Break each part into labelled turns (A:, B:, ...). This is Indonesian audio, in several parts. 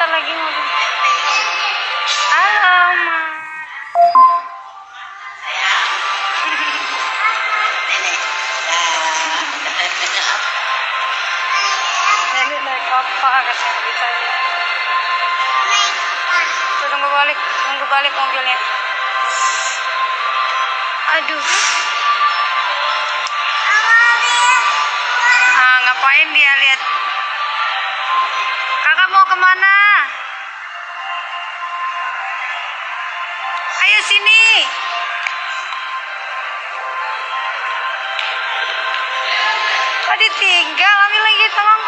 A: bentar lagi mobil. Halo, Ma. Nenek naik apa katanya ditanya. Tuh, tunggu balik, tunggu balik mobilnya. Aduh. Ah, ngapain dia lihat? Ke mana? Ayo sini. Kok ditinggal? Ambil lagi tolong.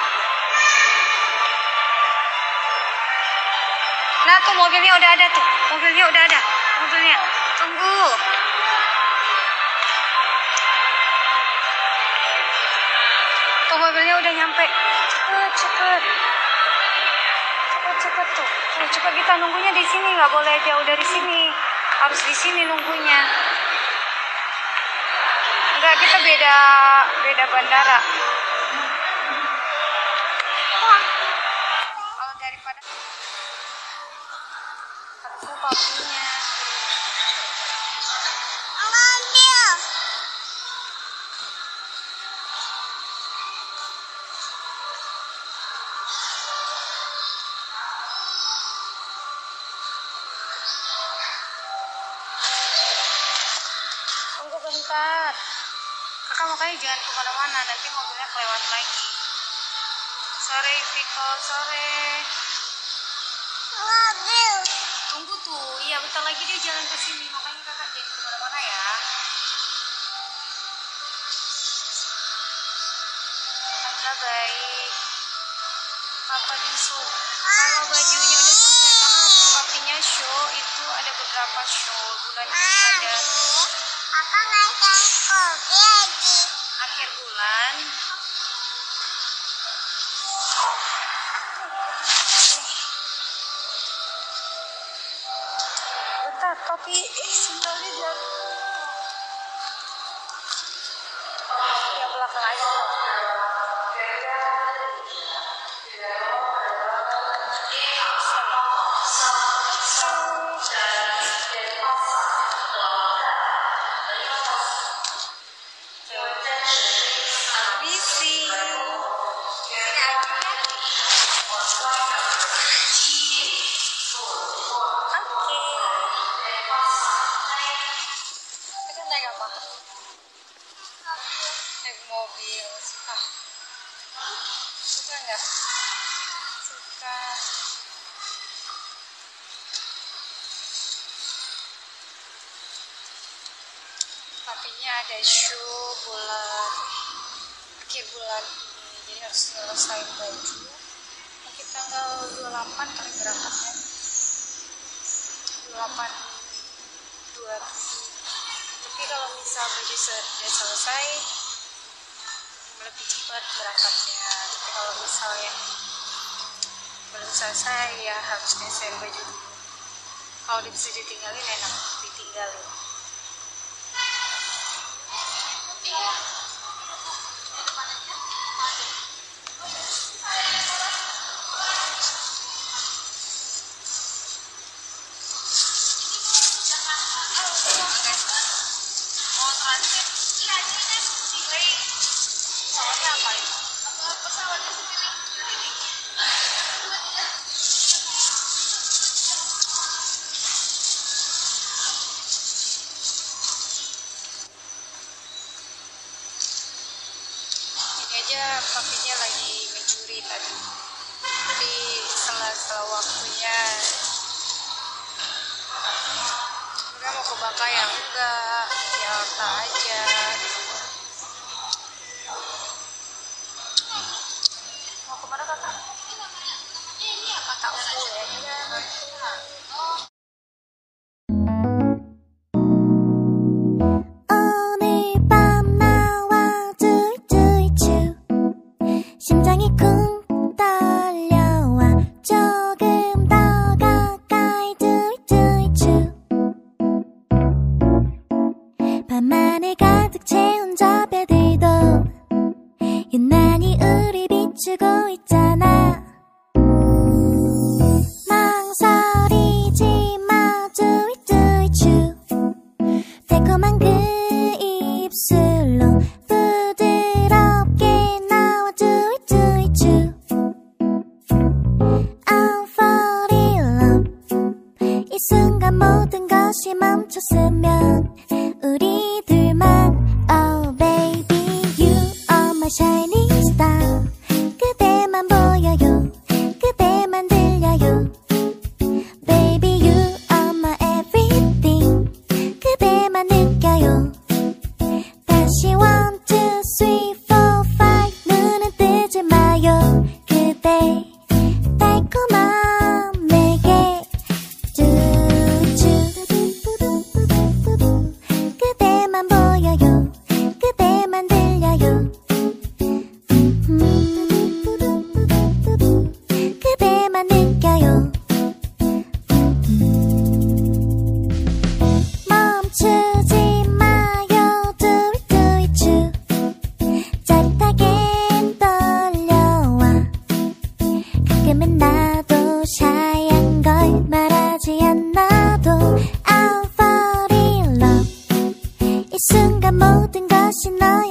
A: Nah tuh mobilnya udah ada tuh. Mobilnya udah ada. Mobilnya. Tunggu. Tuh mobilnya udah nyampe. Cepet, cepet. Tuh, cepet kita nunggunya di sini. nggak boleh jauh dari sini. Harus di sini nunggunya. Enggak, kita beda beda bandara. Bentar. Kakak makanya jangan ke mana-mana, nanti mobilnya kelewat lagi. Sore, Viko, sore. Tunggu tuh, iya bentar lagi dia jalan ke sini, makanya kakak jangan ke mana-mana ya. Alhamdulillah baik. Papa disuruh. Kalau bajunya udah selesai karena papinya show itu ada beberapa show bulan ini ada akhir bulan. Bentar tapi sendalnya jatuh yang belakang aja mobil. Suka. Suka nggak? Suka. Tapinya ada show bulan akhir bulan ini jadi harus selesai baju mungkin tanggal 28 kali berangkatnya 28 27 tapi kalau misal baju sudah selesai lebih cepat berangkatnya. Tapi kalau misalnya belum selesai ya harus nyesuaiin baju dulu kalau bisa ditinggalin enak ditinggalin papinya lagi mencuri tadi. Tapi setelah waktunya enggak mau ke Bangka ya enggak Jakarta aja. Mau ke mana kakak? kakak aku ya iya
B: 심장이 쿵 순간 모든 것이 멈췄으면 우리 둘만 Oh baby you are my shiny 신나